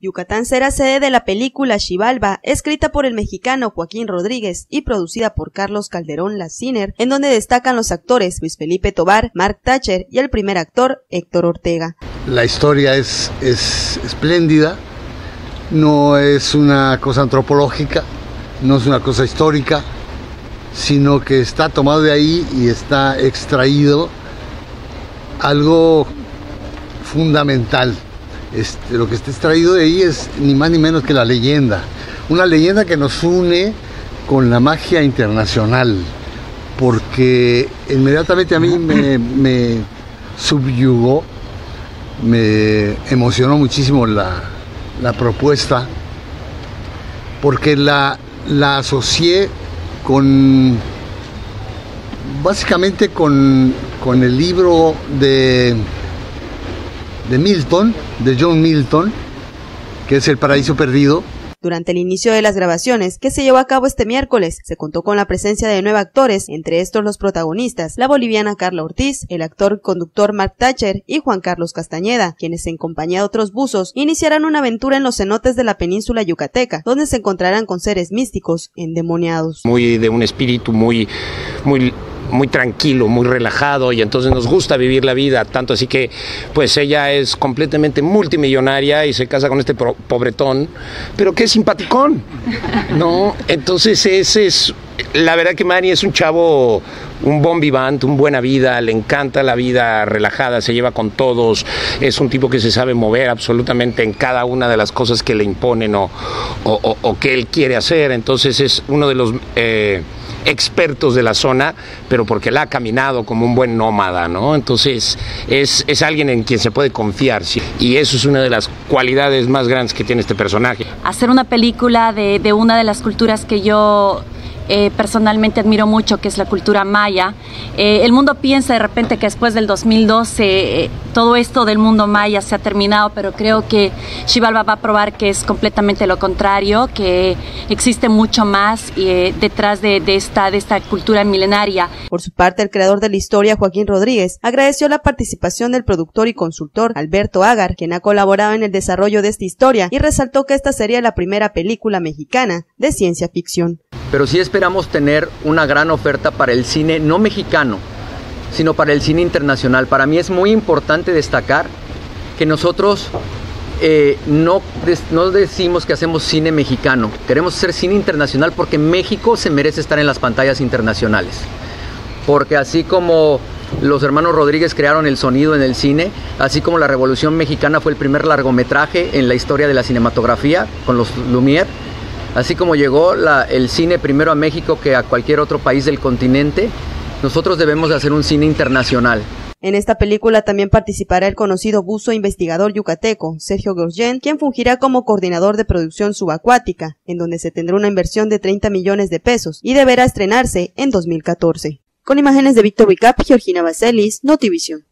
Yucatán será sede de la película Xibalba, escrita por el mexicano Joaquín Rodríguez y producida por Carlos Calderón Laciner, en donde destacan los actores Luis Felipe Tobar, Mark Thatcher y el primer actor Héctor Ortega. La historia es, es espléndida, no es una cosa antropológica, no es una cosa histórica, sino que está tomado de ahí y está extraído algo fundamental este, lo que está extraído de ahí es ni más ni menos que la leyenda. Una leyenda que nos une con la magia internacional, porque inmediatamente a mí me, subyugó, me emocionó muchísimo la, propuesta, porque la, la asocié con, básicamente con, con el libro de de Milton, de John Milton, que es El Paraíso Perdido. Durante el inicio de las grabaciones, que se llevó a cabo este miércoles, se contó con la presencia de nueve actores, entre estos los protagonistas, la boliviana Carla Ortiz, el actor conductor Mark Thatcher y Juan Carlos Castañeda, quienes en compañía de otros buzos iniciarán una aventura en los cenotes de la península yucateca, donde se encontrarán con seres místicos endemoniados. Muy de un espíritu muy, muy muy tranquilo, muy relajado y entonces nos gusta vivir la vida, tanto así que pues ella es completamente multimillonaria y se casa con este pobretón, pero es simpaticón, ¿no? Entonces ese es, la verdad que Manny es un chavo, un bon vivant, un buena vida, le encanta la vida relajada, se lleva con todos, es un tipo que se sabe mover absolutamente en cada una de las cosas que le imponen o, o, que él quiere hacer, entonces es uno de los... Eh, expertos de la zona, pero porque la ha caminado como un buen nómada, ¿no? Entonces es, es alguien en quien se puede confiar, sí. y eso es una de las cualidades más grandes que tiene este personaje. Hacer una película de, de una de las culturas que yo eh, personalmente admiro mucho, que es la cultura maya. Eh, el mundo piensa de repente que después del 2012 eh, todo esto del mundo maya se ha terminado, pero creo que Xibalba va a probar que es completamente lo contrario, que existe mucho más detrás de, esta, de esta cultura milenaria. Por su parte, el creador de la historia, Joaquín Rodríguez, agradeció la participación del productor y consultor Alberto Agar, quien ha colaborado en el desarrollo de esta historia y resaltó que esta sería la primera película mexicana de ciencia ficción pero sí esperamos tener una gran oferta para el cine no mexicano, sino para el cine internacional. Para mí es muy importante destacar que nosotros eh, no, decimos que hacemos cine mexicano, queremos hacer cine internacional porque México se merece estar en las pantallas internacionales. Porque así como los hermanos Rodríguez crearon el sonido en el cine, así como la Revolución Mexicana fue el primer largometraje en la historia de la cinematografía con los Lumière, Así como llegó el cine primero a México que a cualquier otro país del continente, nosotros debemos de hacer un cine internacional. En esta película también participará el conocido buzo investigador yucateco, Sergio Gorgen, quien fungirá como coordinador de producción subacuática, en donde se tendrá una inversión de 30 millones de pesos y deberá estrenarse en 2014. Con imágenes de Víctor Wicap, Georgina Baselis, Notivision.